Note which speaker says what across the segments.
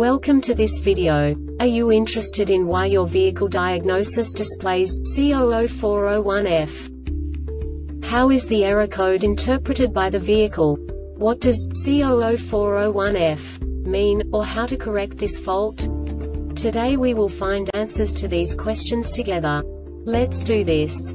Speaker 1: Welcome to this video. Are you interested in why your vehicle diagnosis displays C00401F? How is the error code interpreted by the vehicle? What does C00401F mean, or how to correct this fault? Today we will find answers to these questions together. Let's do this.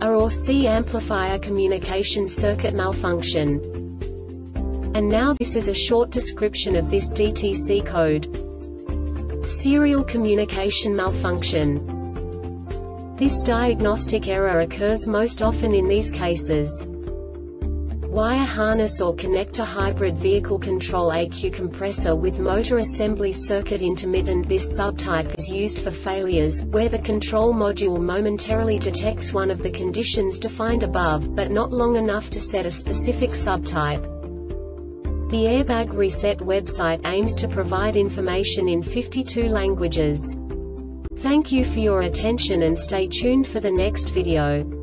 Speaker 1: a or C amplifier communication circuit malfunction. And now this is a short description of this DTC code. Serial communication malfunction. This diagnostic error occurs most often in these cases wire harness or connector hybrid vehicle control ECU compressor with motor assembly circuit intermittent This subtype is used for failures, where the control module momentarily detects one of the conditions defined above, but not long enough to set a specific subtype. The Airbag Reset website aims to provide information in 52 languages. Thank you for your attention and stay tuned for the next video.